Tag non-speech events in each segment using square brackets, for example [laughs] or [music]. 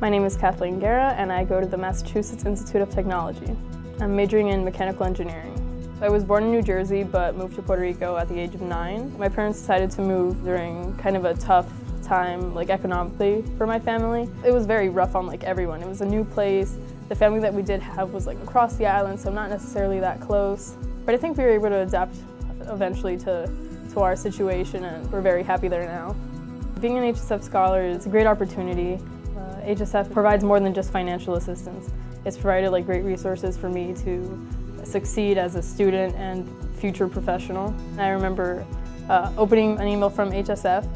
My name is Kathleen Guerra and I go to the Massachusetts Institute of Technology. I'm majoring in mechanical engineering. I was born in New Jersey but moved to Puerto Rico at the age of nine. My parents decided to move during kind of a tough time like economically for my family. It was very rough on like everyone. It was a new place. The family that we did have was like across the island so not necessarily that close. But I think we were able to adapt eventually to, to our situation and we're very happy there now. Being an HSF scholar is a great opportunity. HSF provides more than just financial assistance. It's provided like great resources for me to succeed as a student and future professional. I remember uh, opening an email from HSF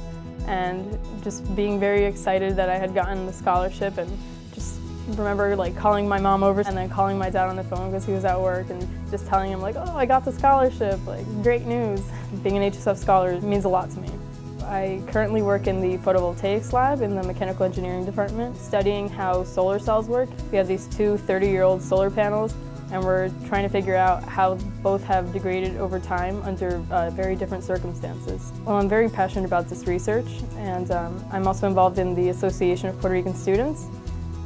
and just being very excited that I had gotten the scholarship and just remember like calling my mom over and then calling my dad on the phone because he was at work and just telling him like, oh, I got the scholarship, like great news. [laughs] Being an HSF scholar means a lot to me. I currently work in the photovoltaics lab in the mechanical engineering department, studying how solar cells work. We have these two 30-year-old solar panels and we're trying to figure out how both have degraded over time under uh, very different circumstances. Well, I'm very passionate about this research and um, I'm also involved in the Association of Puerto Rican Students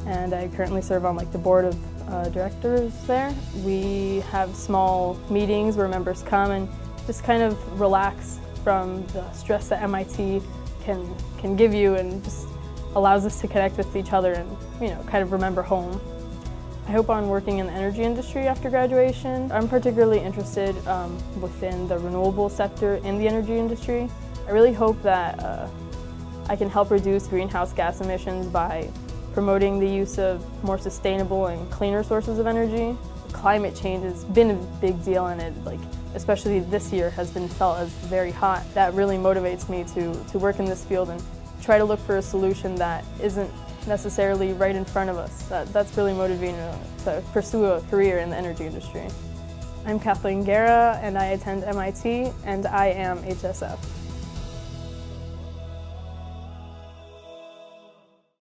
and I currently serve on like the board of uh, directors there. We have small meetings where members come and just kind of relax from the stress that MIT can, can give you and just allows us to connect with each other and, you know, kind of remember home. I hope on working in the energy industry after graduation. I'm particularly interested um, within the renewable sector in the energy industry. I really hope that uh, I can help reduce greenhouse gas emissions by promoting the use of more sustainable and cleaner sources of energy. Climate change has been a big deal and it like especially this year has been felt as very hot. That really motivates me to, to work in this field and try to look for a solution that isn't necessarily right in front of us. That, that's really motivating to, to pursue a career in the energy industry. I'm Kathleen Guerra and I attend MIT and I am HSF.